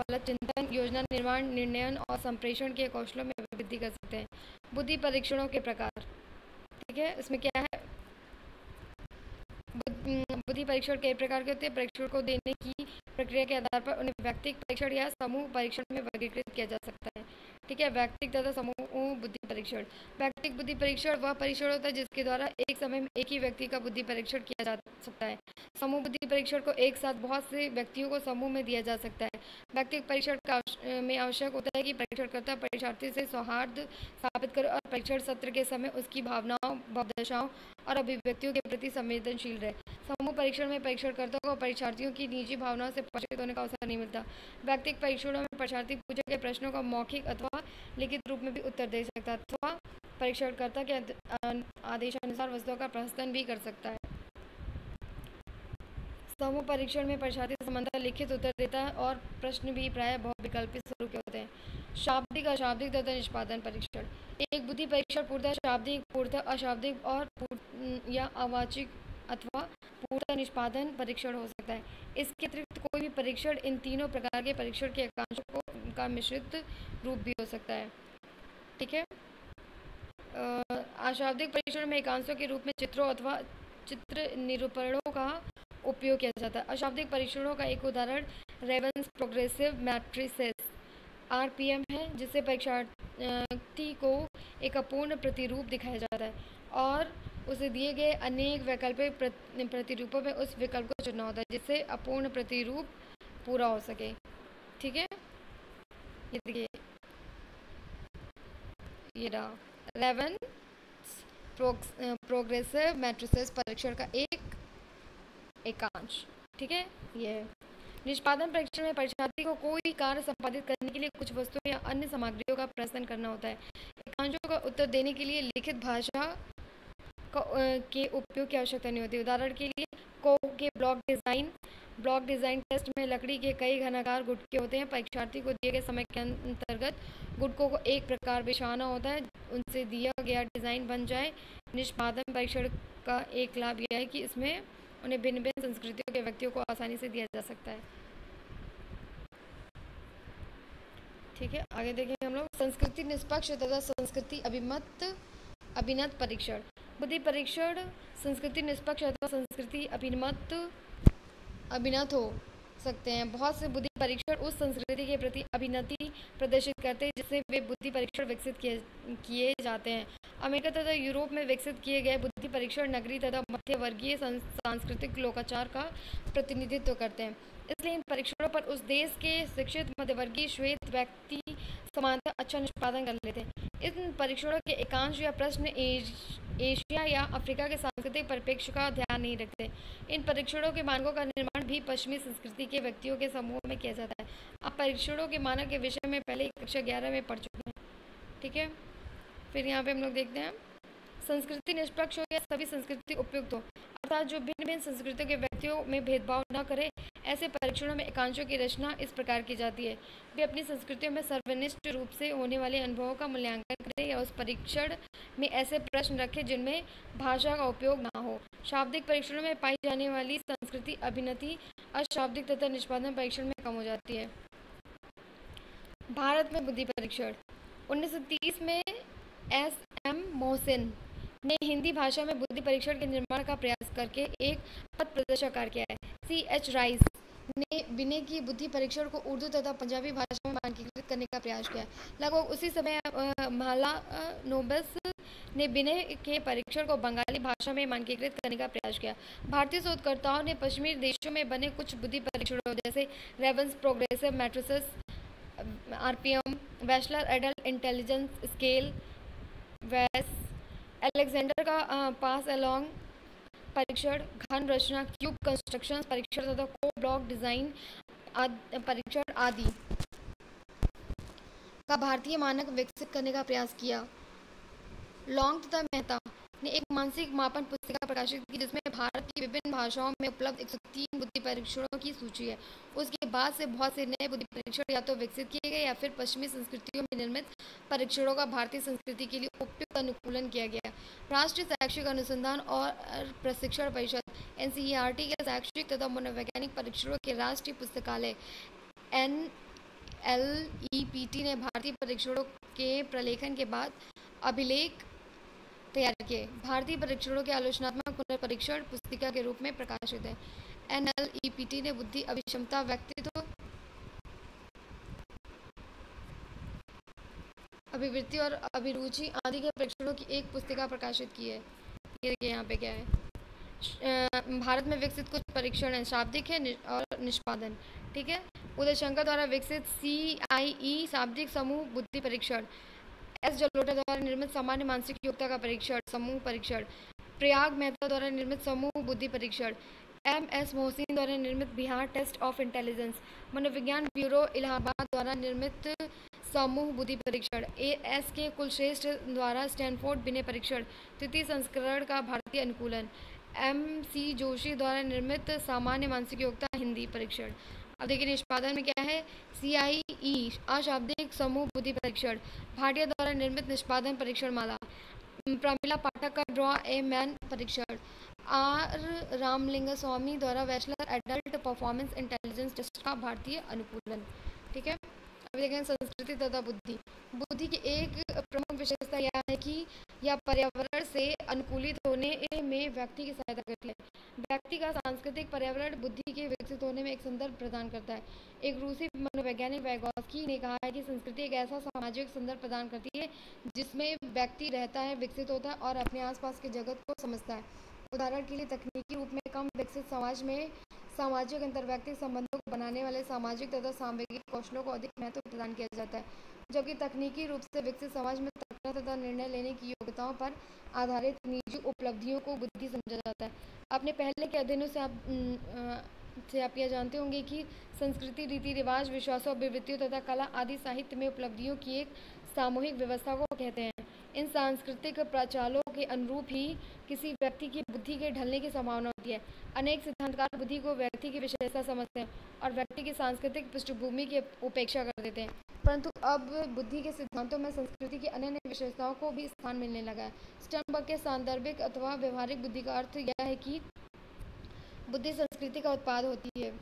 फलक चिंतन योजना निर्माण, निर्णयन और संप्रेषण के कौशलों में वृद्धि कर सकते हैं। बुद्धि परीक्षणों के प्रकार। ठीक है, इसमें क्या है? बुद्धि परीक्षण कई प्रकार के होते हैं। परीक्षण को देने की प्रक्रिया के आधार पर उन्हें व्यक्तिक परीक्षण या समूह परीक्षण में वर्गीकृत किया जा सकता है। ठीक है, व्यक्तिक तथा समूह बुद्धि परीक्षण। व्यक्तिक बुद्धि परीक्षण वह परीक्षण होता है जिसके द्वारा एक समय में एक ही व्यक्ति का बुद्धि परीक्षण किया जा सकता है। समूह बुद्धि परीक्षण को एक साथ बहुत से व्यक्तियों को समूह में दिया जा सकता है। व्यक्तिगत परीक्षण का में आवश्यक होता है कि परीक्षणकर्ता परीक्षार्थी से सौहार्द स्थापित करे और परीक्षण सत्र के समय उसकी भावनाओं, भावदशाओं और अभिव्यक्तियों के प्रति संवेदनशील रहे। समूह परीक्षण में परीक्षणकर्ता को परीक्षार्थियों की निजी भावनाओं से परिचित होने का अवसर नहीं मिलता। व्यक्तिगत परीक्षणों में परीक्षार्थी पूछे गए प्रश्नों का मौखिक अथवा लिखित रूप में भी उत्तर दे सकता है अथवा परीक्षणकर्ता के आदेशानुसार वस्तुओं का प्रस्तन भी कर सकता है। समूह परीक्षण में परीक्षार्थी संबंध लिखित उत्तर देता है और प्रश्न भी प्राय बहुविकल्पित स्वरूप के होते हैं। शाब्दिक, अशाब्दिक तथा निष्पादन परीक्षण। एक बुद्धि परीक्षण पूर्णतः शाब्दिक, पूर्णतः अशाब्दिक और या अवाचिक अथवा पूर्णतः निष्पादन परीक्षण हो सकता है। इसके अतिरिक्त कोई भी परीक्षण इन तीनों प्रकार के परीक्षण के एकांशों को का मिश्रित रूप भी हो सकता है। ठीक है? अशाब्दिक परीक्षण में एकांशों के रूप में चित्रों अथवा चित्र निरूपणों का उपयोग किया जाता है। अशाब्दिक परीक्षणों का एक उदाहरण रेवंस प्रोग्रेसिव मैट्रिसेस, आरपीएम है, जिससे परीक्षार्थी को एक अपूर्ण प्रतिरूप दिखाया जाता है और उसे दिए गए अनेक वैकल्पिक प्रतिरूपों में उस विकल्प को चुनना होता है, जिससे अपूर्ण प्रतिरूप पूरा हो सके। ठीक है? ये देखिए। ये रहा। रेवन प्रोग्रेसिव मैट्रिसेस परीक्षण का एक एकांश, ठीक है? ये निष्पादन परीक्षण में परीक्षार्थी को कोई कार्य संपादित करने के लिए कुछ वस्तुओं या अन्य सामग्रियों का प्रदर्शन करना होता है। एकांशों का उत्तर देने के लिए लिखित भाषा के उपयोग की आवश्यकता नहीं होती। उदाहरण के लिए, को के block design block design test में लकड़ी के कई घनाकार गुटके होते हैं। परीक्षार्थी को दिए गए समय के अंतर्गत गुटकों को एक प्रकार बिछाना होता है। उनसे दिया गया डिज़ाइन बन जाए। निष्पादन परीक्षण का एक लाभ यह है कि इसमें उन्हें भिन्न भिन्न संस्कृतियों के व्यक्तियों को आसानी से दिया जा सकता है। ठीक है, आगे देखेंगे हम लोग। संस्कृति निष्पक्ष तथा संस्कृति अभिमत, अभिनत परीक्षण। बुद्धि परीक्षण, संस्कृति निष्पक्ष अथवा संस्कृति अभिमत, अभिनत हो। सकते हैं। बहुत से बुद्धि परीक्षण उस संस्कृति के प्रति अभिनति प्रदर्शित करते हैं, जिससे वे बुद्धि परीक्षण विकसित किए किए जाते हैं। अमेरिका तथा यूरोप में विकसित किए गए बुद्धि परीक्षण नगरी तथा मध्यवर्गीय सांस्कृतिक लोकाचार का प्रतिनिधित्व करते हैं। इसलिए इन परीक्षणों पर उस देश के शिक्षित मध्यवर्गीय श्वेत व्यक्ति समानता अच्छा निष्पादन कर लेते हैं। इन परीक्षणों के एकांश या प्रश्न एशिया या अफ्रीका के सांस्कृतिक परिप्रेक्ष्य का ध्यान नहीं रखते। इन परीक्षणों के मानकों का निर्माण भी पश्चिमी संस्कृति के व्यक्तियों के समूह में किया जाता है। आप परीक्षणों के मानक के विषय में पहले कक्षा ग्यारह में पढ़ चुके हैं। ठीक है? फिर यहाँ पे हम लोग देखते हैं। संस्कृति निष्पक्ष हो या सभी संस्कृति उपयुक्त हो, अर्थात जो भिन्न भिन्न संस्कृतियों के व्यक्तियों में भेदभाव न करे ऐसे परीक्षणों में एकांशों की रचना इस प्रकार की जाती है। वे अपनी संस्कृतियों में सर्वनिष्ठ रूप से होने वाले अनुभवों का मूल्यांकन करें या उस परीक्षण में ऐसे प्रश्न रखें जिनमें भाषा का उपयोग ना हो। शाब्दिक परीक्षणों में पाई जाने वाली संस्कृति, अभिनति, अशाब्दिक तथा निष्पादन परीक्षण में कम हो जाती है। भारत में बुद्धि परीक्षण। 1930 में एस एम मोहसिन ने हिंदी भाषा में बुद्धि परीक्षण के निर्माण का प्रयास करके एक पद प्रदर्शन कार्य किया है। C H Rice. ने विनय की बुद्धि परीक्षण को उर्दू तथा पंजाबी भाषा में मानकीकृत करने का प्रयास किया। लगभग उसी समय माला नोबस ने विनय के परीक्षण को बंगाली भाषा में मानकीकृत करने का प्रयास किया। भारतीय शोधकर्ताओं ने पश्चिमी देशों में बने कुछ बुद्धि परीक्षणों जैसे Raven's progressive matrices RPM, Wechsler adult intelligence scale, वैस, अलेक्जेंडर का पास अलोंग परीक्षण, घन रचना क्यूब कंस्ट्रक्शन परीक्षण तथा को ब्लॉक डिज़ाइन परीक्षण आदि। का भारतीय मानक विकसित करने का प्रयास किया। लॉन्ग तथा मेहता। ने एक मानसिक मापन पुस्तिका प्रकाशित की जिसमें भारत की विभिन्न भाषाओं में उपलब्ध 103 बुद्धि परीक्षणों की सूची है। उसके बाद से बहुत से नए बुद्धि परीक्षण या तो विकसित किए गए या फिर पश्चिमी संस्कृतियों में निर्मित परीक्षणों का भारतीय संस्कृति के लिए उपयुक्त अनुकूलन किया गया राष्ट्रीय शैक्षिक अनुसंधान और प्रशिक्षण परिषद एन के शैक्षिक तथा मनोवैज्ञानिक परीक्षणों के राष्ट्रीय पुस्तकालय N L E P T ने भारतीय परीक्षणों के प्रलेखन के बाद अभिलेख तैयार किए। भारतीय परीक्षणों के आलोचनात्मक पुनर्परीक्षण पुस्तिका के रूप में प्रकाशित है। N L E P T ने बुद्धि अभिक्षमता व्यक्तित्व अभिवृत्ति और अभिरुचि आदि के परीक्षणों की एक पुस्तिका प्रकाशित की है। ये देखिए यहाँ पे क्या है। भारत में विकसित कुछ परीक्षण हैं, शाब्दिक है और निष्पादन, ठीक है? उदय शंकर द्वारा विकसित सी आई ई शाब्दिक समूह बुद्धि परीक्षण। एस जलोटा द्वारा निर्मित सामान्य मानसिक योग्यता का परीक्षण, समूह परीक्षण, प्रयाग मेहता द्वारा निर्मित समूह बुद्धि परीक्षण, एम एस मोहसिन द्वारा निर्मित बिहार टेस्ट ऑफ़ इंटेलिजेंस, मनोविज्ञान ब्यूरो इलाहाबाद द्वारा निर्मित समूह बुद्धि परीक्षण ए एस के कुलश्रेष्ठ द्वारा स्टैनफोर्ड बिने परीक्षण, तृतीय संस्करण का भारतीय अनुकूलन, एम सी जोशी द्वारा निर्मित सामान्य मानसिक योग्यता हिंदी परीक्षण। अब देखिए निष्पादन में क्या है? सी आई ई अशाब्दिक समूह बुद्धि परीक्षण, भाटिया द्वारा निर्मित निष्पादन परीक्षण माला। प्रमिला पाठक का ड्रॉ ए मैन परीक्षण। आर. रामलिंग स्वामी द्वारा Wechsler adult performance intelligence test का भारतीय अनुकूलन। ठीक है? अभी देखें संस्कृति तथा बुद्धि। बुद्धि की एक प्रमुख विशेषता यह है कि यह पर्यावरण से अनुकूलित होने में व्यक्ति की सहायता करती है। व्यक्ति का सांस्कृतिक पर्यावरण बुद्धि के विकसित होने में एक संदर्भ प्रदान करता है। एक रूसी मनोवैज्ञानिक वैगोस्की ने कहा है कि संस्कृति एक ऐसा सामाजिक संदर्भ प्रदान करती है जिसमें व्यक्ति रहता है, विकसित होता है और अपने आसपास के जगत को समझता है। उदाहरण के लिए तकनीकी रूप में कम विकसित समाज में सामाजिक अंतर्व्यक्तिक संबंधों को बनाने वाले सामाजिक तथा सामूहिक कौशलों को अधिक महत्व प्रदान किया जाता है, जबकि तकनीकी रूप से विकसित समाज में तर्कना तथा निर्णय लेने की योग्यताओं पर आधारित निजी उपलब्धियों को बुद्धि समझा जाता है। अपने पहले के अध्ययनों से आप से आप यह जानते होंगे कि संस्कृति, रीति रिवाज, विश्वासों, अभिवृत्तियों तथा कला आदि साहित्य में उपलब्धियों की एक सामूहिक व्यवस्था को कहते हैं। इन सांस्कृतिक प्रचालों के अनुरूप ही किसी व्यक्ति की बुद्धि के ढलने की संभावना होती है। अनेक सिद्धांतकार बुद्धि को व्यक्ति की विशेषता समझते हैं और व्यक्ति की सांस्कृतिक पृष्ठभूमि की उपेक्षा कर देते हैं। परंतु अब बुद्धि के सिद्धांतों में संस्कृति की अन्य अन्य विशेषताओं को भी स्थान मिलने लगा है। स्टम्बर्ग के सांदर्भिक अथवा व्यवहारिक बुद्धि का अर्थ यह है कि बुद्धि संस्कृति का उत्पाद होती है।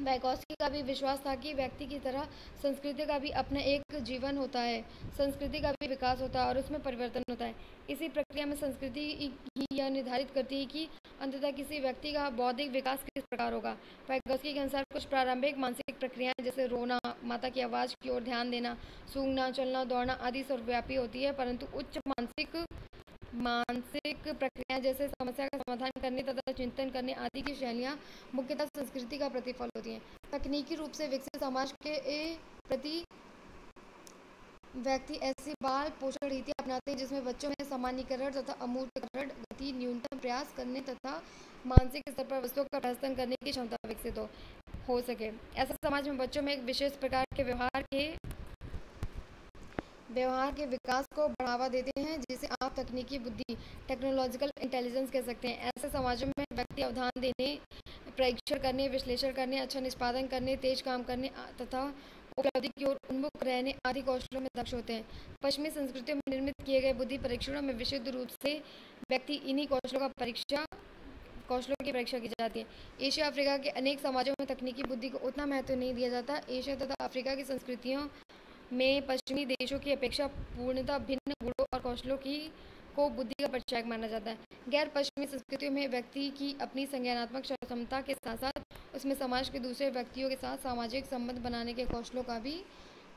वैगोस्की का भी विश्वास था कि व्यक्ति की तरह संस्कृति का भी अपना एक जीवन होता है, संस्कृति का भी विकास होता है और उसमें परिवर्तन होता है। इसी प्रक्रिया में संस्कृति ही यह निर्धारित करती है कि अंततः किसी व्यक्ति का बौद्धिक विकास किस प्रकार होगा। वैगोस्की के अनुसार कुछ प्रारंभिक मानसिक प्रक्रियाएँ जैसे रोना, माता की आवाज़ की ओर ध्यान देना, सूंघना, चलना, दौड़ना आदि सर्वव्यापी होती है, परंतु उच्च मानसिक मानसिक प्रक्रिया जैसे समस्या का समाधान करने तथा चिंतन करने आदि की शैलियाँ मुख्यतः संस्कृति का प्रतिफल होती हैं। तकनीकी रूप से विकसित समाज के प्रति व्यक्ति ऐसी बाल पोषण रीति अपनाते हैं जिसमें बच्चों में सामान्यकरण तथा अमूर्तकरण गति न्यूनतम प्रयास करने तथा मानसिक स्तर पर वस्तुओं का प्रहसन करने की क्षमता विकसित हो हो सके। ऐसा समाज में बच्चों में एक विशेष प्रकार के व्यवहार के व्यवहार के विकास को बढ़ावा देते हैं, जिसे आप तकनीकी बुद्धि टेक्नोलॉजिकल इंटेलिजेंस कह सकते हैं। ऐसे समाजों में व्यक्ति अवधान देने, परीक्षण करने, विश्लेषण करने अच्छा निष्पादन करने, तेज काम करने तथा उपलब्धि की ओर उन्मुख रहने आदि कौशलों में दक्ष होते हैं। पश्चिमी संस्कृतियों में निर्मित किए गए बुद्धि परीक्षणों में विशुद्ध रूप से व्यक्ति इन्हीं कौशलों का परीक्षा, कौशलों की परीक्षा की जाती है। एशिया, अफ्रीका के अनेक समाजों में तकनीकी बुद्धि को उतना महत्व नहीं दिया जाता। एशिया तथा अफ्रीका की संस्कृतियों में पश्चिमी देशों की अपेक्षा पूर्णतः भिन्न गुणों और कौशलों की को बुद्धि का परिचायक माना जाता है। गैर पश्चिमी संस्कृतियों में व्यक्ति की अपनी संज्ञानात्मक क्षमता के साथ साथ उसमें समाज के दूसरे व्यक्तियों के साथ सामाजिक संबंध बनाने के कौशलों का भी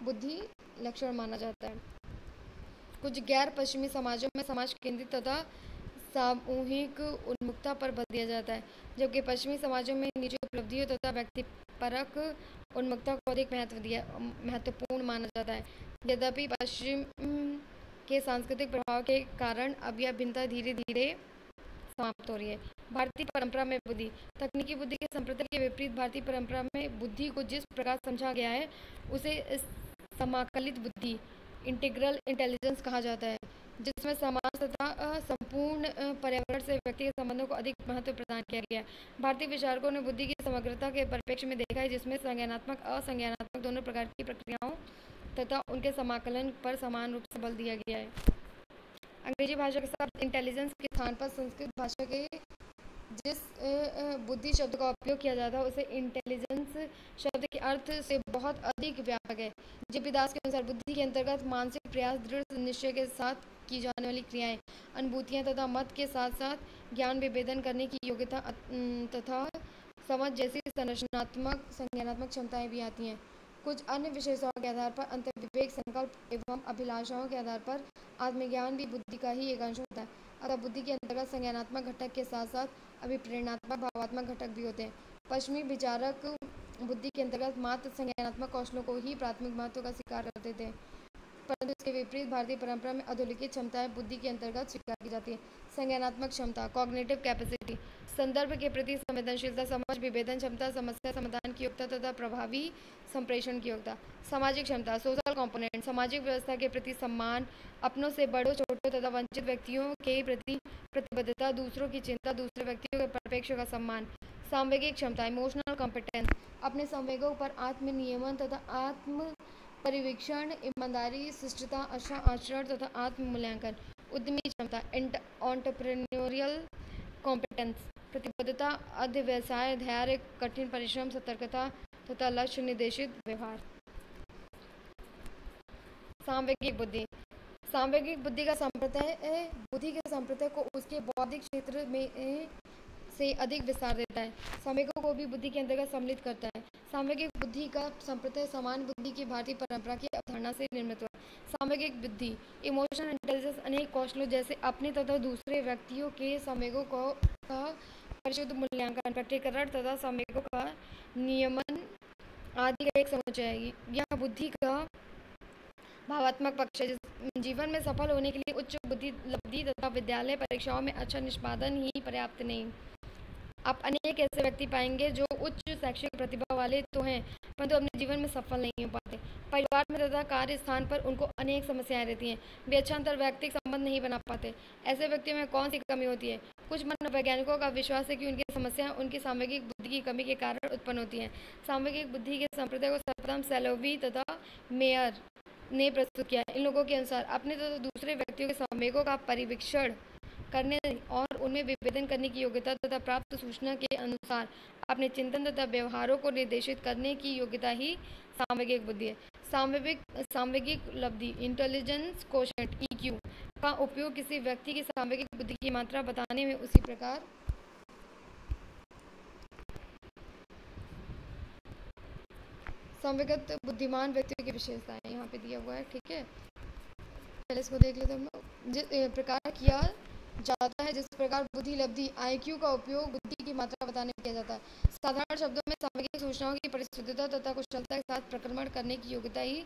बुद्धि लक्षण माना जाता है। कुछ गैर पश्चिमी समाजों में समाज केंद्रित तथा सामूहिक उन्मुखता पर बल दिया जाता है, जबकि पश्चिमी समाजों में निजी उपलब्धियों तथा व्यक्तिपरक उन्मुखता को अधिक महत्व दिया महत्वपूर्ण माना जाता है। यद्यपि पश्चिम के सांस्कृतिक प्रभाव के कारण अब यह भिन्नता धीरे धीरे समाप्त हो रही है। भारतीय परंपरा में बुद्धि, तकनीकी बुद्धि के संप्रदाय के विपरीत भारतीय परंपरा में बुद्धि को जिस प्रकार समझा गया है, उसे समाकलित बुद्धि, इंटीग्रल इंटेलिजेंस कहा जाता है। जिसमें समाज तथा संपूर्ण पर्यावरण से व्यक्ति के संबंधों को अधिक महत्व प्रदान किया गया भारतीय विचारकों ने बुद्धि की समग्रता के परिप्रेक्ष्य में देखा है, जिसमें संज्ञानात्मक, असंज्ञानात्मक दोनों प्रकार की प्रक्रियाओं तथा उनके समाकलन पर समान रूप से बल दिया गया है। अंग्रेज़ी भाषा के साथ इंटेलिजेंस के स्थान पर संस्कृत भाषा के जिस बुद्धि शब्द का उपयोग किया जाता है, उसे इंटेलिजेंस शब्द के अर्थ से बहुत अधिक व्यापक है। जेपी दास के अनुसार बुद्धि के अंतर्गत मानसिक प्रयास दृढ़ निश्चय के साथ की जाने वाली क्रियाएँ, अनुभूतियाँ तथा मत के साथ साथ ज्ञान विभेदन करने की योग्यता तथा समझ जैसी संरचनात्मक, संज्ञानात्मक क्षमताएँ भी आती हैं। कुछ अन्य विशेषताओं के आधार पर अंत विवेक संकल्प एवं अभिलाषाओं के आधार पर आत्मज्ञान भी बुद्धि का ही एक अंश होता है। अतः बुद्धि के अंतर्गत संज्ञानात्मक घटक के साथ साथ अभिप्रेरणात्मक, भावात्मक घटक भी होते हैं। पश्चिमी विचारक बुद्धि के अंतर्गत मात्र संज्ञानात्मक कौशलों को ही प्राथमिक महत्व का स्वीकार करते थे। परंतु इसके विपरीत भारतीय परंपरा में अधोलिखित क्षमताएँ बुद्धि के अंतर्गत स्वीकार की जाती है। संज्ञानात्मक क्षमता कॉग्नेटिव कैपेसिटी संदर्भ के प्रति संवेदनशीलता समझ विभेदन क्षमता, समस्या समाधान की योग्यता तथा प्रभावी संप्रेषण की योग्यता, सामाजिक क्षमता सोशल कंपोनेंट सामाजिक व्यवस्था के प्रति सम्मान, अपनों से बड़ों, छोटों तथा वंचित व्यक्तियों के प्रति प्रतिबद्धता, दूसरों की चिंता, दूसरे व्यक्तियों के परिपेक्ष का सम्मान सांवेगिक क्षमता इमोशनल कॉम्पिटेंस अपने संवेगों पर आत्म नियमन तथा आत्म परिवीक्षण ईमानदारी, शिष्टता अच्छा आचरण तथा आत्म मूल्यांकन उद्यमी क्षमता ऑन्टरप्रेन्योरियल कॉम्पिटेंस प्रतिबद्धता अध्य व्यवसाय धैर्य, कठिन परिश्रम, सतर्कता तथा लक्ष्य निर्देशित व्यवहार। सांवेगिक बुद्धि। सांवेगिक बुद्धि का संप्रदाय बुद्धि के संप्रदाय को उसके बौद्धिक क्षेत्र में से अधिक विस्तार देता है। सामयिकों को भी बुद्धि के अंतर्गत सम्मिलित करता है। सामयिक बुद्धि का संप्रदाय समान बुद्धि की भारतीय परंपरा की अवधारणा से निर्मित हुआ। सामयिक बुद्धि इमोशनल इंटेलिजेंस अनेक कौशलों जैसे अपने तथा दूसरे व्यक्तियों के संवेगों को का परिशुद्ध मूल्यांकन प्रत्येकरण तथा संवेगों का नियमन आदि का एक समुच्चय है। यह बुद्धि का भावात्मक पक्ष है जीवन में सफल होने के लिए उच्च बुद्धि, लब्धि तथा विद्यालय परीक्षाओं में अच्छा निष्पादन ही पर्याप्त नहीं। आप अनेक ऐसे व्यक्ति पाएँगे जो उच्च शैक्षिक प्रतिभा वाले तो हैं, परंतु अपने जीवन में सफल नहीं हो पाते। परिवार में तथा कार्य स्थान पर उनको अनेक समस्याएँ रहती हैं। वे अच्छा अंतर व्यक्तिक संबंध नहीं बना पाते। ऐसे व्यक्तियों में कौन सी कमी होती है? कुछ मनोवैज्ञानिकों का विश्वास है कि उनकी समस्याएँ उनकी सामूहिक बुद्धि की कमी के कारण उत्पन्न होती हैं। सामूहिक बुद्धि के संप्रदाय को सर्वप्रथम सेलोवी तथा मेयर ने प्रस्तुत किया इन लोगों के अनुसार, अपने तथा दूसरे व्यक्तियों के संवेगों का परिवीक्षण करने और उनमें विभेदन करने की योग्यता तथा प्राप्त सूचना के अनुसार अपने चिंतन तथा व्यवहारों को निर्देशित करने की योग्यता ही सामवेगिक बुद्धि है। सामवेगिक सामवेगिक लब्धि इंटेलिजेंस कोशेंट ई का उपयोग किसी व्यक्ति की सामवेगिक बुद्धि की मात्रा बताने में उसी प्रकार। संवेगत बुद्धिमान व्यक्तियों की विशेषताएँ यहाँ पे दिया हुआ है, ठीक है? पहले इसको देख लेते हम लोग। जिस प्रकार किया जाता है, जिस प्रकार बुद्धि लब्धि आईक्यू का उपयोग बुद्धि की मात्रा बताने में किया जाता है। साधारण शब्दों में सामग्री सूचनाओं की परिशुद्धता तथा कुशलता के साथ प्रक्रमण करने की योग्यता ही